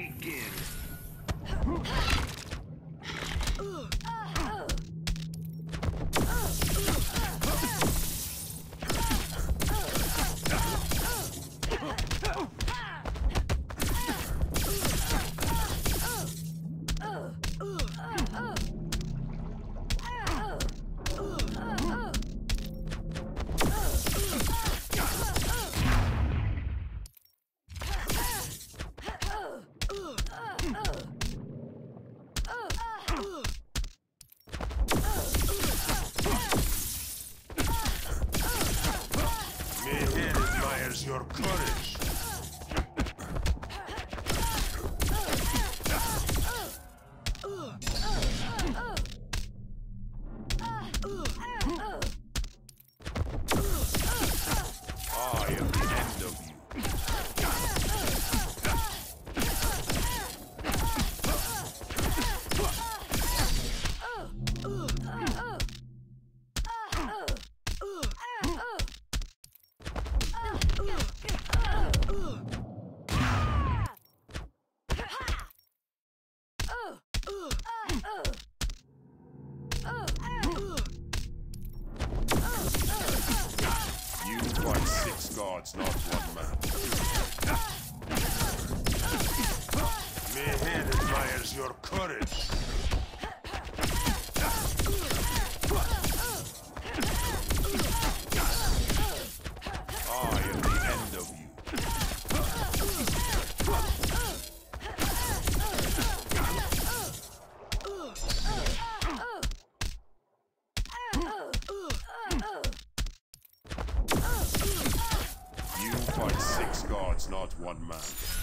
begin. Your courage. Gods, not one man. Admires your courage. Fight six guards, not one man.